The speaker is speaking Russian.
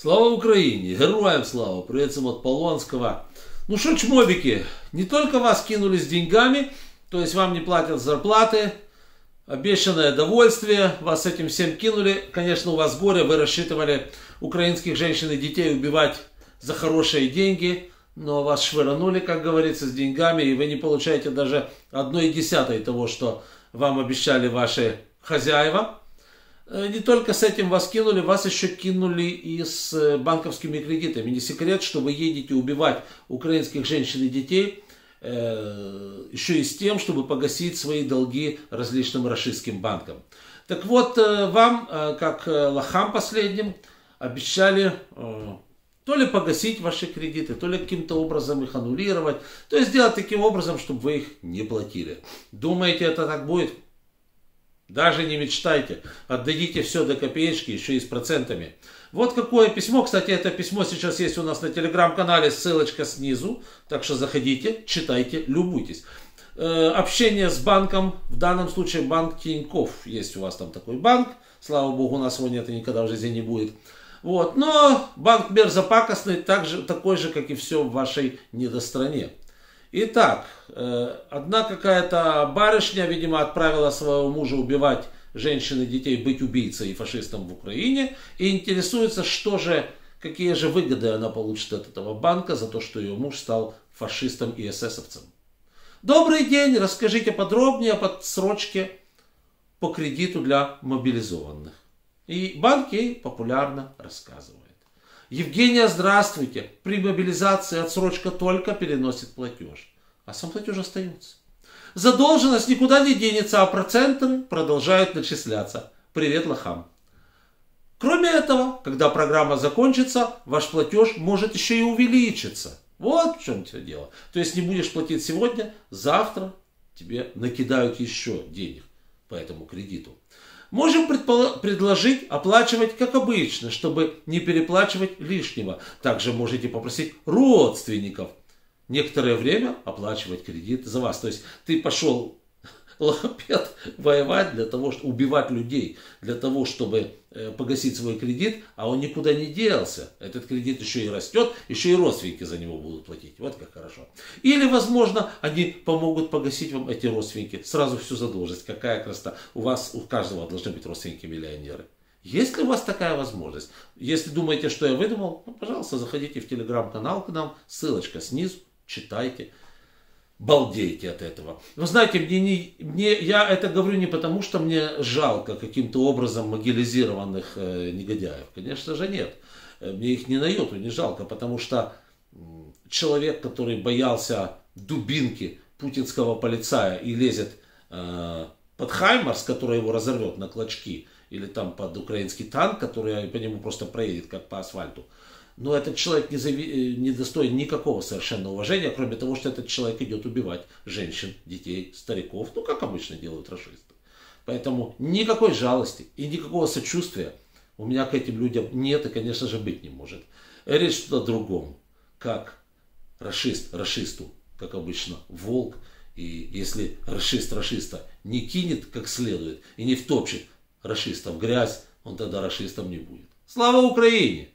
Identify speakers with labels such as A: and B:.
A: Слава Украине! Героям слава! Привет от Полонского. Ну что, чмобики, не только вас кинули с деньгами, то есть вам не платят зарплаты, обещанное довольствие, вас этим всем кинули. Конечно, у вас горе, вы рассчитывали украинских женщин и детей убивать за хорошие деньги, но вас швырнули, как говорится, с деньгами, и вы не получаете даже одной десятой того, что вам обещали ваши хозяева. Э, не только с этим вас кинули, вас еще кинули и с э, банковскими кредитами. Не секрет, что вы едете убивать украинских женщин и детей э, еще и с тем, чтобы погасить свои долги различным российским банкам. Так вот, вам, как лохам последним, обещали то ли погасить ваши кредиты, то ли каким-то образом их аннулировать, то есть сделать таким образом, чтобы вы их не платили. Думаете, это так будет? Даже не мечтайте. Отдадите все до копеечки, еще и с процентами. Вот какое письмо. Кстати, это письмо сейчас есть у нас на телеграм-канале. Ссылочка снизу. Так что заходите, читайте, любуйтесь. Э, общение с банком. В данном случае банк Тиньков. Есть у вас там такой банк. Слава богу, у нас его нет и никогда в жизни не будет. Вот. Но банк мерзопакостный также, такой же, как и все в вашей недостране. Итак, э, одна какая-то барышня, видимо, отправила своего мужа убивать женщин и детей, быть убийцей и фашистом в Украине, и интересуется, что же, какие же выгоды она получит от этого банка за то, что ее муж стал фашистом и эсэсовцем. Добрый день, расскажите подробнее о подсрочке по кредиту для мобилизованных. И банк ей популярно рассказывает. Евгения, здравствуйте. При мобилизации отсрочка только переносит платеж, а сам платеж остается. Задолженность никуда не денется, а проценты продолжают начисляться. Привет, лохам. Кроме этого, когда программа закончится, ваш платеж может еще и увеличиться. Вот в чем все дело. То есть не будешь платить сегодня, завтра тебе накидают еще денег по этому кредиту. Можем предложить оплачивать как обычно, чтобы не переплачивать лишнего. Также можете попросить родственников некоторое время оплачивать кредит за вас. То есть ты пошел логопед воевать для того, чтобы убивать людей, для того, чтобы э, погасить свой кредит, а он никуда не делся. Этот кредит еще и растет, еще и родственники за него будут платить. Вот как хорошо. Или, возможно, они помогут погасить вам эти родственники. Сразу всю задолженность. Какая красота. У вас, у каждого должны быть родственники-миллионеры. Есть ли у вас такая возможность? Если думаете, что я выдумал, ну, пожалуйста, заходите в телеграм-канал к нам, ссылочка снизу, читайте балдеете от этого. Вы знаете, мне не, мне, я это говорю не потому, что мне жалко каким-то образом могилизированных э, негодяев. Конечно же нет. Э, мне их не на йоту не жалко, потому что человек, который боялся дубинки путинского полицая и лезет э, под Хаймарс, который его разорвет на клочки, или там под украинский танк, который по нему просто проедет как по асфальту, но этот человек не, зави... Э, не достоин никакого совершенно уважения, кроме того, что этот человек идет убивать женщин, детей, стариков, ну, как обычно делают расисты. Поэтому никакой жалости и никакого сочувствия у меня к этим людям нет и, конечно же, быть не может. Речь тут о другом. Как расист расисту, как обычно, волк. И если расист расиста не кинет как следует и не втопчет расиста в грязь, он тогда расистом не будет. Слава Украине!